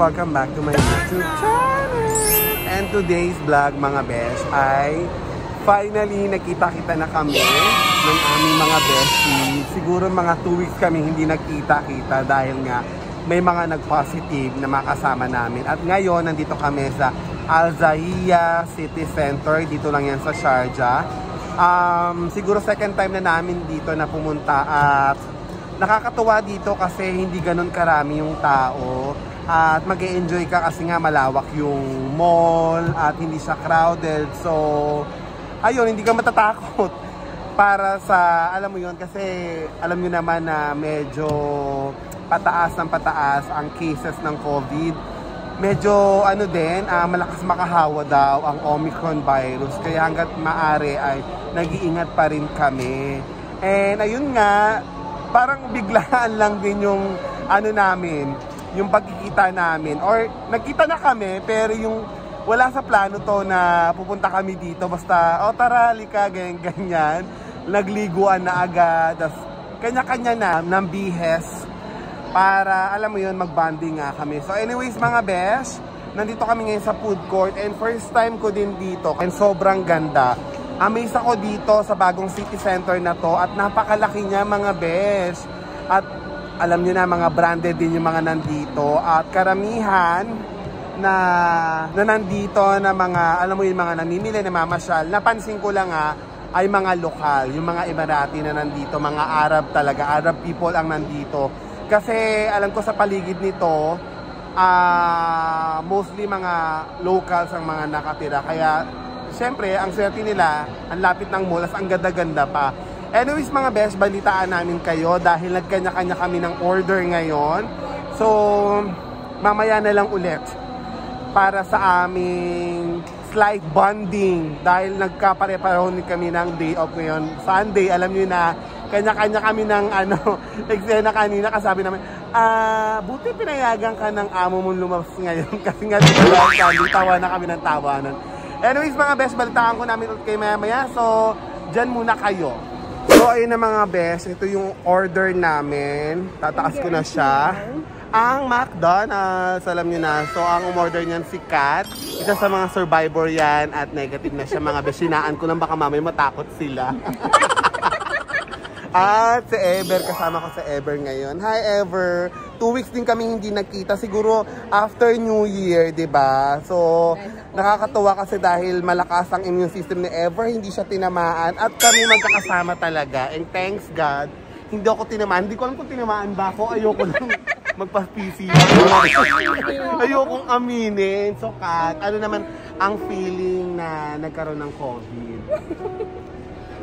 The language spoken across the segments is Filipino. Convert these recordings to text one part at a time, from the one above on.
Welcome back to my YouTube channel! And today's vlog mga besh ay finally nakita-kita na kami ng aming mga besties. Siguro mga 2 weeks kami hindi nagkita-kita dahil nga may mga nag-positive na makasama namin. At ngayon, nandito kami sa Al Zahia City Center. Dito lang yan sa Sharjah. Um, siguro second time na namin dito na pumunta at nakakatuwa dito kasi hindi ganun karami yung tao at mag enjoy ka kasi nga malawak yung mall at hindi siya crowded so ayun hindi ka matatakot para sa alam mo yon kasi alam niyo naman na medyo pataas ng pataas ang cases ng COVID medyo ano din, uh, malakas makahawa daw ang Omicron virus. Kaya hanggat maari ay nag-iingat pa rin kami. And ayun nga, parang biglaan lang din yung ano namin, yung pagkikita namin. Or nagkita na kami, pero yung wala sa plano to na pupunta kami dito. Basta, o oh, tara, lika, ganyan-ganyan. Nagliguan na agad. kanya-kanya na ng bihes para alam mo yun magbanding nga kami. So anyways mga besh, nandito kami ngayon sa food court and first time ko din dito and sobrang ganda. Amaze ako dito sa bagong city center na to at napakalaki niya mga besh. At alam niyo na mga branded din yung mga nandito at karamihan na, na nandito na mga, alam mo yung mga namimili na mamasyal, napansin ko lang nga, ay mga lokal, yung mga Emirati na nandito, mga Arab talaga, Arab people ang nandito. Kasi alam ko sa paligid nito, uh, mostly mga locals ang mga nakatira. Kaya, syempre, ang swerte nila, ang lapit ng malls, ang ganda-ganda pa. Anyways mga best, balitaan namin kayo dahil nagkanya-kanya kami ng order ngayon. So, mamaya na lang ulit para sa aming slight bonding dahil nagkapare-pareho kami ng day off ngayon. Sunday, alam niyo na, kanya-kanya kami ng ano, eksena kanina kasabi namin, ah, buti pinayagan ka ng amo mong lumabas ngayon kasi nga Sunday, tawa na kami ng tawanan. Anyways mga best, balitaan ko namin ulit kay maya maya. So, dyan muna kayo. So, ayun na mga best. Ito yung order namin. Tataas ko na siya. Ang McDonald's, alam nyo na. So, ang umorder niyan si Kat. Isa sa mga survivor yan at negative na siya mga best. Sinaan ko lang baka mamay matakot sila. At si Ever, kasama ko sa Ever ngayon. Hi Ever! Two weeks din kami hindi nagkita. Siguro after New Year, ba? So, nakakatuwa kasi dahil malakas ang immune system ni Ever, hindi siya tinamaan. At kami magkakasama talaga. And thanks God, hindi ako tinamaan. Hindi ko alam kung tinamaan ba ako. Ayoko lang magpa-PC. Ayokong aminin. So, Kat, ano naman ang feeling na nagkaroon ng COVID?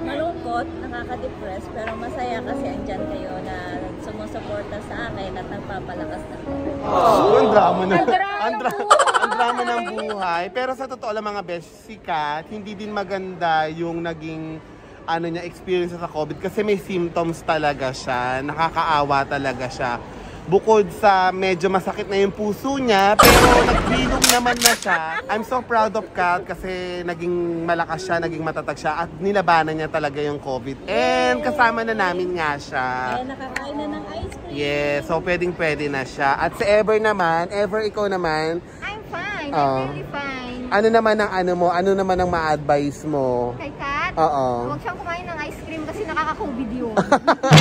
Malungkot, nakaka-depress, pero masaya kasi andyan kayo na sumusuporta sa akin at nagpapalakas ng Oh, ang drama na. ang, dra ang drama ng buhay. Pero sa totoo lang mga best, si Kat, hindi din maganda yung naging ano niya experience sa COVID kasi may symptoms talaga siya. Nakakaawa talaga siya bukod sa medyo masakit na yung puso niya, pero naghilom naman na siya. I'm so proud of Kat kasi naging malakas siya, naging matatag siya at nilabanan niya talaga yung COVID. And kasama na namin nga siya. Eh, nakakain na ng ice cream. Yeah, so pwedeng pwede na siya. At si Ever naman, Ever ikaw naman. I'm fine, uh, I'm really fine. Ano naman ang ano mo, ano naman ang ma-advise mo? Kay Kat? Oo. Huwag siyang kumain ng ice cream kasi nakaka-COVID yun.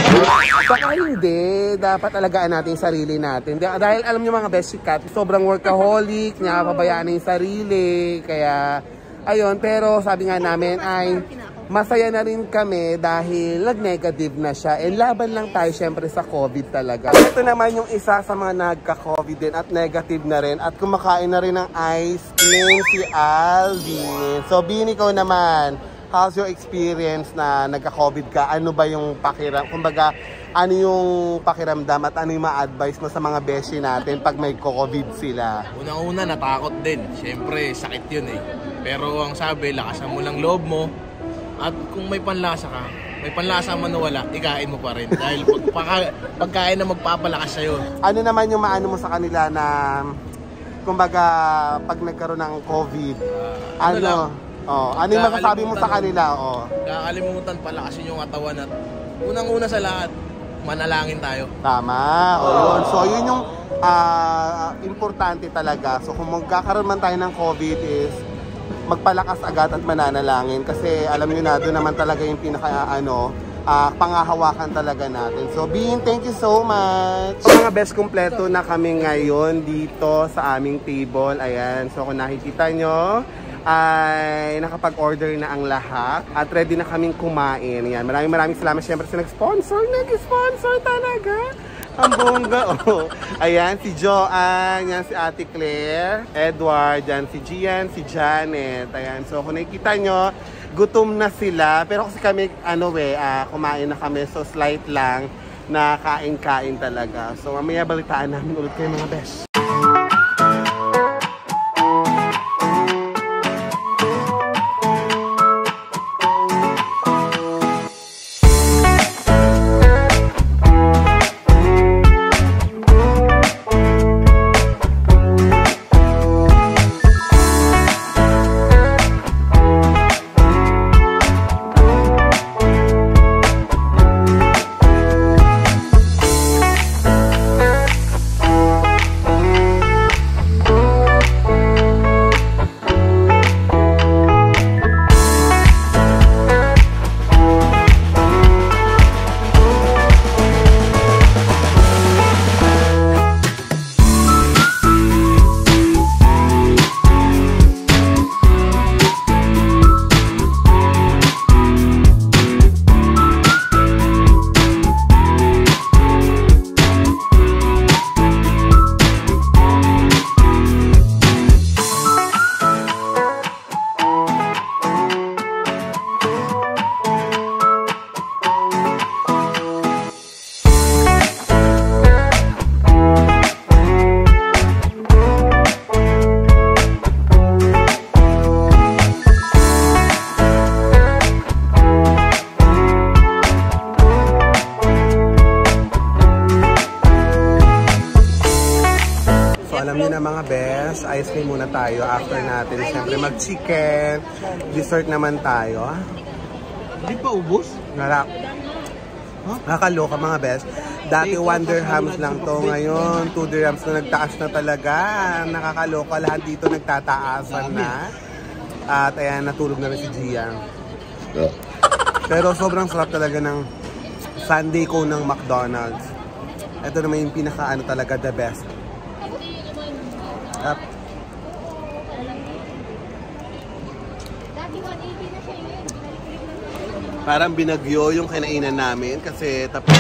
Baka hindi. Dapat alagaan natin yung sarili natin. Dahil alam niyo mga best cat, sobrang workaholic, niya pabayaan yung sarili. Kaya, ayun. Pero sabi nga namin ay masaya na rin kami dahil nag-negative na siya. And laban lang tayo syempre sa COVID talaga. Ito naman yung isa sa mga nagka-COVID din at negative na rin. At kumakain na rin ng ice cream si Alvin. So, Bini ko naman, how's your experience na nagka-COVID ka? Ano ba yung pakiram? Kumbaga, ano yung pakiramdam at ano yung ma-advise mo sa mga beshi natin pag may COVID sila? Unang-una, natakot din. Siyempre, sakit yun eh. Pero ang sabi, lakasan mo lang loob mo, at kung may panlasa ka, may panlasa man na wala, ikain mo pa rin. Dahil pag, pagkain na magpapalakas sa'yo. Ano naman yung maano mo sa kanila na, kumbaga, pag nagkaroon ng COVID, uh, ano, ano oh, ano yung masasabi mo sa kanila? Oh. Kakalimutan palakasin yung katawan at unang-una sa lahat, manalangin tayo. Tama. O yun. So, yun yung ah, importante talaga. So, kung magkakaroon man tayo ng COVID is magpalakas agad at mananalangin kasi alam niyo na doon naman talaga yung pinaka ano ah, pangahawakan talaga natin. So, Bean, thank you so much. So, mga best kompleto na kami ngayon dito sa aming table. Ayan. So, kung nakikita nyo, ay nakapag-order na ang lahat at ready na kaming kumain. Yan. Maraming maraming salamat syempre sa nag-sponsor. Nag-sponsor talaga. Ang bongga. Oh. Ayan, si Joanne, yan si Ate Claire, Edward, yan si Gian, si Janet. Ayan, so kung nakikita nyo, gutom na sila. Pero kasi kami, ano eh, ah, kumain na kami. So slight lang na kain-kain talaga. So mamaya balitaan namin ulit kayo mga besh. Mga best, ice cream muna tayo after natin. Siyempre mag-chicken, dessert naman tayo. Hindi pa ubos? Narap. Nakakaloka mga best. Dati 1 dirhams lang to. Ngayon, 2 dirhams na nagtaas na talaga. Nakakaloka. Lahat dito nagtataasan na. At ayan, natulog na rin si Gian. Pero sobrang sarap talaga ng Sunday ko ng McDonald's. Ito naman yung pinaka ano talaga the best. Sarap. Parang binagyo yung kinainan namin kasi tapos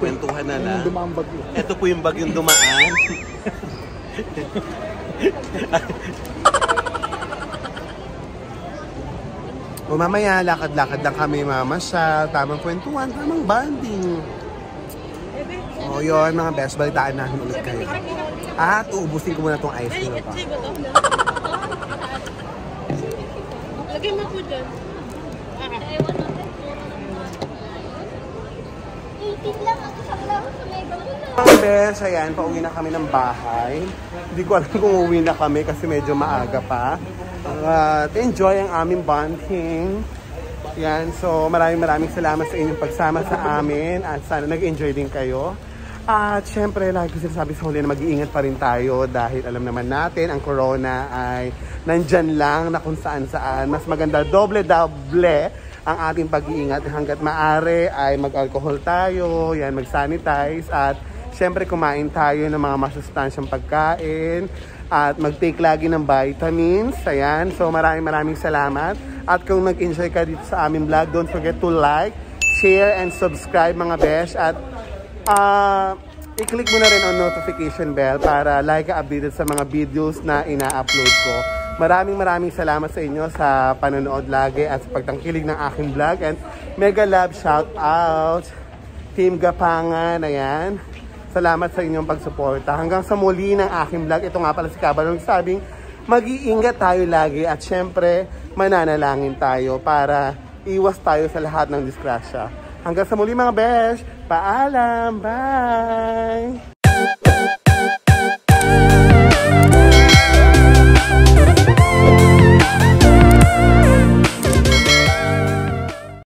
Kwentuhan na na. Ito po yung bagyong dumaan. o mamaya, lakad-lakad lang kami mamasyal, tamang kwentuhan, tamang banding. O yun, mga best, balitaan namin ulit kayo. At uubusin ko muna tong ice cream pa. Lagay mo po dyan. Mga bes, ayan, pauwi na kami ng bahay. Hindi ko alam kung uuwi na kami kasi medyo maaga pa. At enjoy ang aming bonding. Yan, so maraming maraming salamat sa inyong pagsama sa amin at sana nag-enjoy din kayo. At syempre, lagi ko sinasabi sa huli na mag-iingat pa rin tayo dahil alam naman natin ang corona ay nandyan lang na kung saan saan. Mas maganda doble-doble ang ating pag-iingat hanggat maaari ay mag-alcohol tayo, yan, mag-sanitize at syempre kumain tayo ng mga masustansyang pagkain at mag-take lagi ng vitamins. Ayan, so maraming maraming salamat. At kung nag-enjoy ka dito sa aming vlog, don't forget to like, share, and subscribe mga besh. At ah i-click mo na rin ang notification bell para like ka updated sa mga videos na ina-upload ko. Maraming maraming salamat sa inyo sa panonood lagi at sa pagtangkilig ng aking vlog. And mega love shout out Team Gapangan, ayan. Salamat sa inyong pagsuporta. Hanggang sa muli ng aking vlog. Ito nga pala si Kabalong sabing, mag-iingat tayo lagi at syempre, mananalangin tayo para iwas tayo sa lahat ng disgrasya. Hanggang sa muli mga besh, paalam, bye!